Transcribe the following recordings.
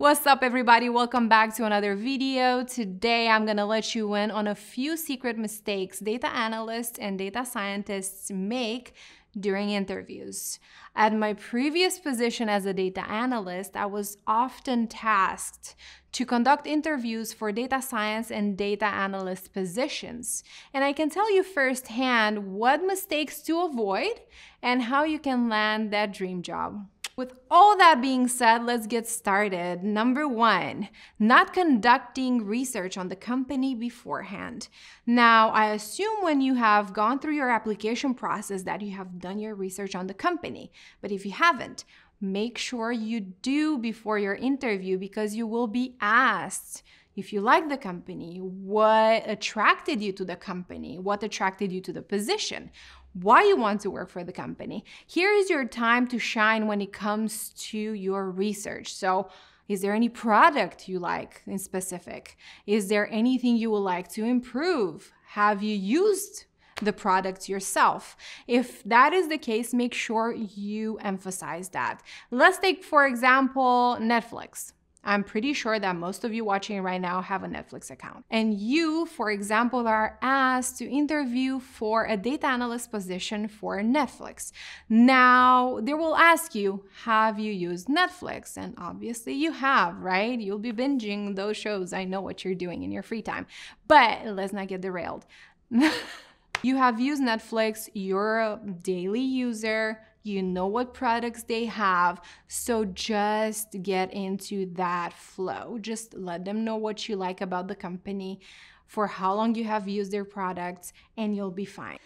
What's up everybody? Welcome back to another video. Today I'm gonna let you in on a few secret mistakes data analysts and data scientists make during interviews. At my previous position as a data analyst, I was often tasked to conduct interviews for data science and data analyst positions. And I can tell you firsthand what mistakes to avoid and how you can land that dream job. With all that being said, let's get started. Number one, not conducting research on the company beforehand. Now, I assume when you have gone through your application process that you have done your research on the company. But if you haven't, make sure you do before your interview because you will be asked if you like the company, what attracted you to the company, what attracted you to the position, why you want to work for the company. Here is your time to shine when it comes to your research. So, is there any product you like in specific? Is there anything you would like to improve? Have you used the product yourself. If that is the case, make sure you emphasize that. Let's take, for example, Netflix. I'm pretty sure that most of you watching right now have a Netflix account. And you, for example, are asked to interview for a data analyst position for Netflix. Now, they will ask you, have you used Netflix? And obviously you have, right? You'll be binging those shows. I know what you're doing in your free time. But let's not get derailed. you have used Netflix, you're a daily user, you know what products they have. So just get into that flow. Just let them know what you like about the company, for how long you have used their products, and you'll be fine.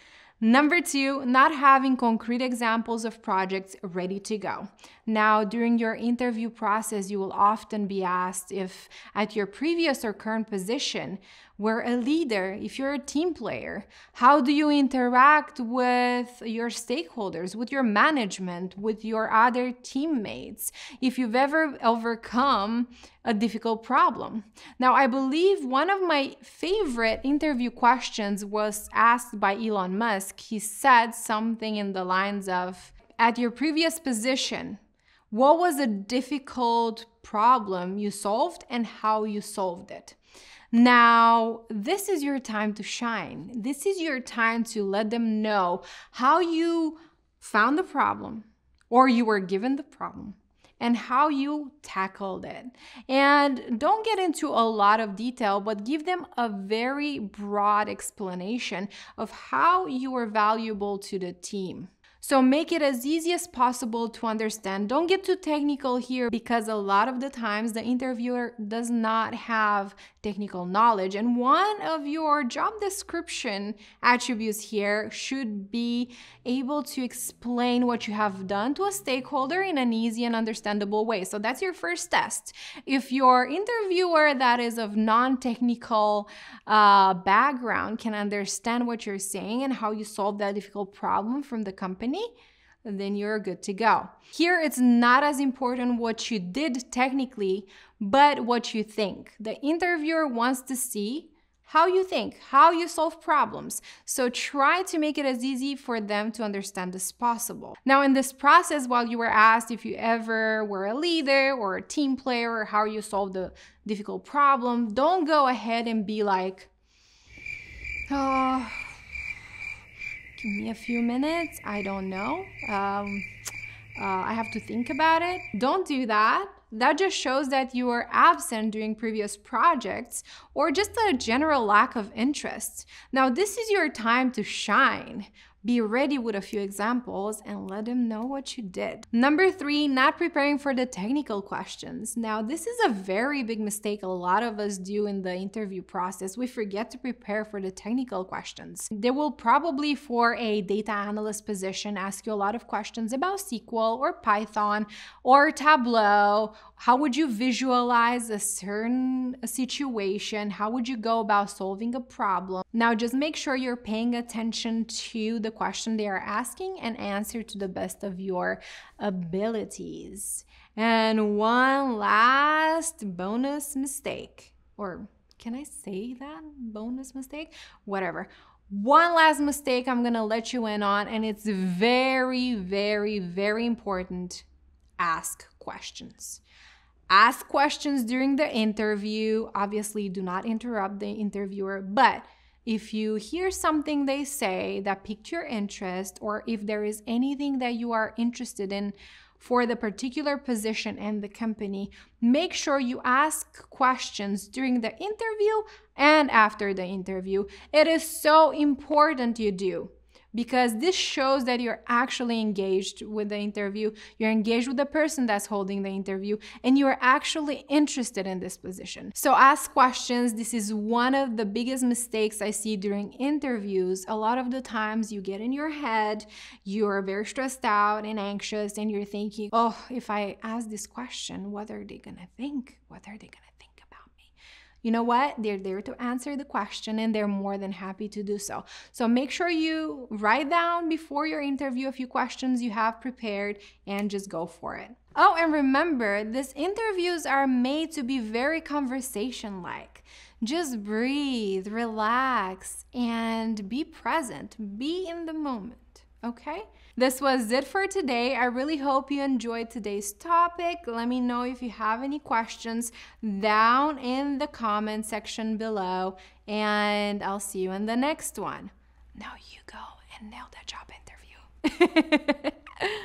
Number two, not having concrete examples of projects ready to go. Now, during your interview process, you will often be asked if at your previous or current position, were a leader, if you're a team player, how do you interact with your stakeholders, with your management, with your other teammates, if you've ever overcome a difficult problem. Now, I believe one of my favorite interview questions was asked by Elon Musk. He said something in the lines of, at your previous position, what was a difficult problem you solved and how you solved it? Now, this is your time to shine. This is your time to let them know how you found the problem or you were given the problem and how you tackled it. And don't get into a lot of detail, but give them a very broad explanation of how you are valuable to the team. So make it as easy as possible to understand. Don't get too technical here because a lot of the times the interviewer does not have technical knowledge. And one of your job description attributes here should be able to explain what you have done to a stakeholder in an easy and understandable way. So that's your first test. If your interviewer that is of non-technical uh, background can understand what you're saying and how you solve that difficult problem from the company, then you're good to go. Here, it's not as important what you did technically, but what you think. The interviewer wants to see how you think, how you solve problems. So try to make it as easy for them to understand as possible. Now, in this process, while you were asked if you ever were a leader or a team player or how you solved a difficult problem, don't go ahead and be like, oh, give me a few minutes. I don't know. Um, uh, I have to think about it. Don't do that. That just shows that you are absent during previous projects or just a general lack of interest. Now, this is your time to shine. Be ready with a few examples and let them know what you did. Number three, not preparing for the technical questions. Now, this is a very big mistake a lot of us do in the interview process. We forget to prepare for the technical questions. They will probably, for a data analyst position, ask you a lot of questions about SQL or Python or Tableau. How would you visualize a certain situation? How would you go about solving a problem? Now, just make sure you're paying attention to question they are asking and answer to the best of your abilities. And one last bonus mistake, or can I say that? Bonus mistake? Whatever. One last mistake I'm gonna let you in on, and it's very, very, very important ask questions Ask questions during the interview. Obviously, do not interrupt the interviewer, but if you hear something they say that piqued your interest, or if there is anything that you are interested in for the particular position and the company, make sure you ask questions during the interview and after the interview. It is so important you do because this shows that you're actually engaged with the interview, you're engaged with the person that's holding the interview, and you're actually interested in this position. So ask questions. This is one of the biggest mistakes I see during interviews. A lot of the times you get in your head, you're very stressed out and anxious, and you're thinking, oh, if I ask this question, what are they gonna think? What are they gonna you know what? They're there to answer the question and they're more than happy to do so. So make sure you write down before your interview a few questions you have prepared and just go for it. Oh, and remember, these interviews are made to be very conversation like. Just breathe, relax, and be present. Be in the moment, okay? This was it for today. I really hope you enjoyed today's topic. Let me know if you have any questions down in the comment section below, and I'll see you in the next one. Now you go and nail that job interview.